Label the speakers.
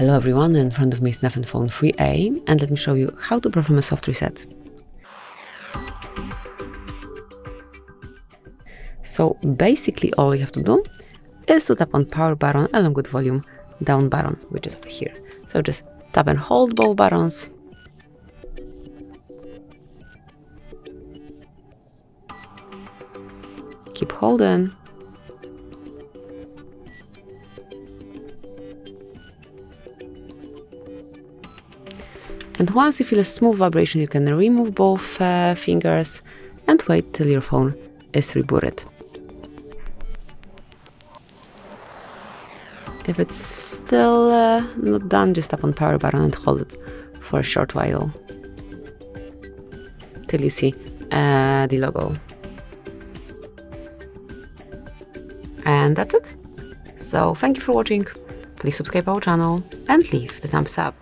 Speaker 1: Hello everyone, in front of me is Nothing Phone 3a and let me show you how to perform a soft reset. So basically all you have to do is to tap on power button along with volume down button, which is over here. So just tap and hold both buttons. Keep holding And once you feel a smooth vibration, you can remove both uh, fingers and wait till your phone is rebooted. If it's still uh, not done, just tap on power button and hold it for a short while till you see uh, the logo. And that's it. So thank you for watching. Please subscribe our channel and leave the thumbs up.